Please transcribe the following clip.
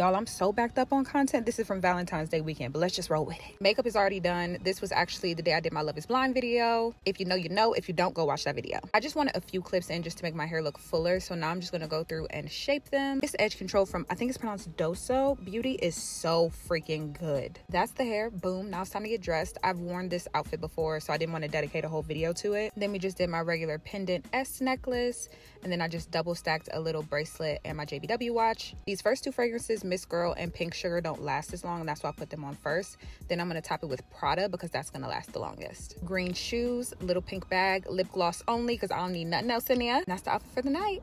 Y'all, I'm so backed up on content. This is from Valentine's Day weekend, but let's just roll with it. Makeup is already done. This was actually the day I did my Love is Blind video. If you know, you know. If you don't, go watch that video. I just wanted a few clips in just to make my hair look fuller. So now I'm just gonna go through and shape them. This edge control from, I think it's pronounced Doso Beauty is so freaking good. That's the hair, boom. Now it's time to get dressed. I've worn this outfit before, so I didn't want to dedicate a whole video to it. Then we just did my regular pendant S necklace. And then I just double stacked a little bracelet and my JBW watch. These first two fragrances, Miss Girl and Pink Sugar, don't last as long. That's why I put them on first. Then I'm going to top it with Prada because that's going to last the longest. Green shoes, little pink bag, lip gloss only because I don't need nothing else in there. And that's the outfit for the night.